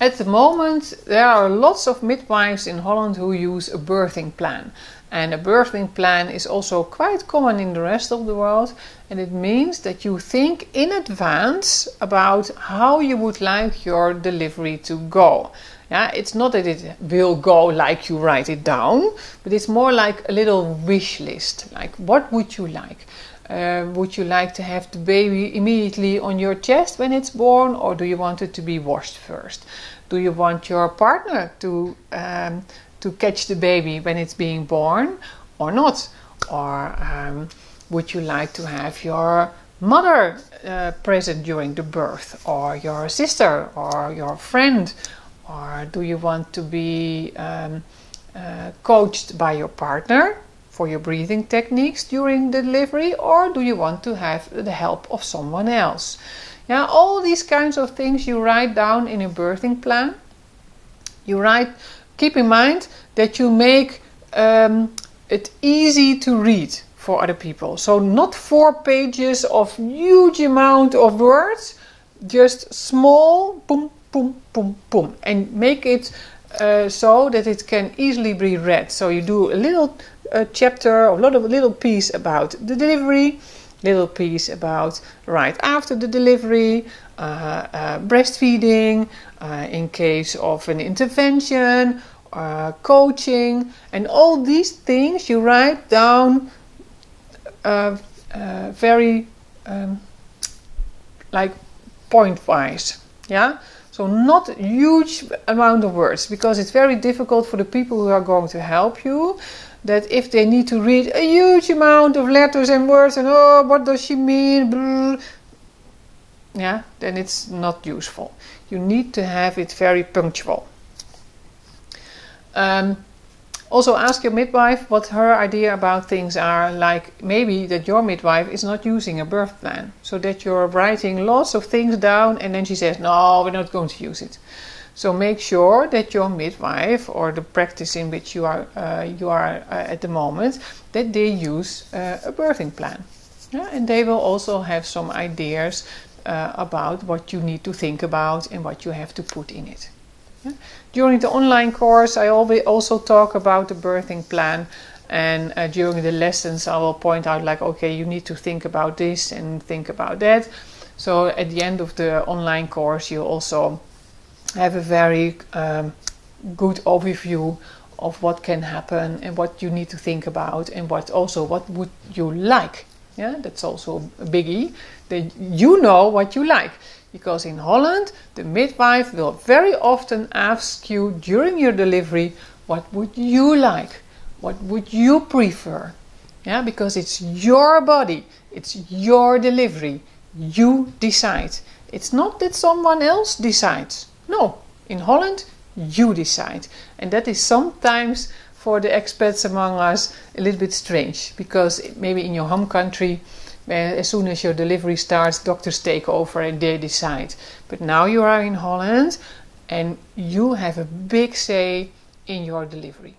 At the moment, there are lots of midwives in Holland who use a birthing plan. And a birthing plan is also quite common in the rest of the world. And it means that you think in advance about how you would like your delivery to go. Yeah, it's not that it will go like you write it down, but it's more like a little wish list. Like, what would you like? Uh, would you like to have the baby immediately on your chest when it's born, or do you want it to be washed first? Do you want your partner to um, to catch the baby when it's being born, or not? Or um, would you like to have your mother uh, present during the birth, or your sister, or your friend, or do you want to be um, uh, coached by your partner? For your breathing techniques during the delivery or do you want to have the help of someone else? Yeah, all these kinds of things you write down in a birthing plan. You write, keep in mind that you make um, it easy to read for other people. So not four pages of huge amount of words, just small, boom, boom, boom, boom, and make it uh, so that it can easily be read. So you do a little a chapter or a lot of little piece about the delivery, little piece about right after the delivery, uh, uh, breastfeeding, uh, in case of an intervention, uh, coaching, and all these things you write down uh, very um, like point wise. Yeah. So not huge amount of words because it's very difficult for the people who are going to help you that if they need to read a huge amount of letters and words and oh what does she mean? Yeah then it's not useful. You need to have it very punctual. Um, also ask your midwife what her idea about things are like maybe that your midwife is not using a birth plan so that you're writing lots of things down and then she says no we're not going to use it so make sure that your midwife or the practice in which you are uh, you are uh, at the moment that they use uh, a birthing plan, yeah? and they will also have some ideas uh, about what you need to think about and what you have to put in it. Yeah? During the online course, I always also talk about the birthing plan. And uh, during the lessons, I will point out, like, okay, you need to think about this and think about that. So at the end of the online course, you also have a very um, good overview of what can happen and what you need to think about and what also what would you like? Yeah that's also a biggie that you know what you like. Because in holland the midwife will very often ask you during your delivery what would you like? What would you prefer? Yeah because it's your body it's your delivery. You decide. It's not that someone else decides no, in Holland, you decide. And that is sometimes for the expats among us a little bit strange because maybe in your home country, eh, as soon as your delivery starts, doctors take over and they decide. But now you are in Holland and you have a big say in your delivery.